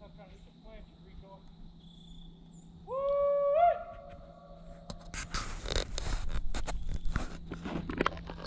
Sometimes it's a plan to record.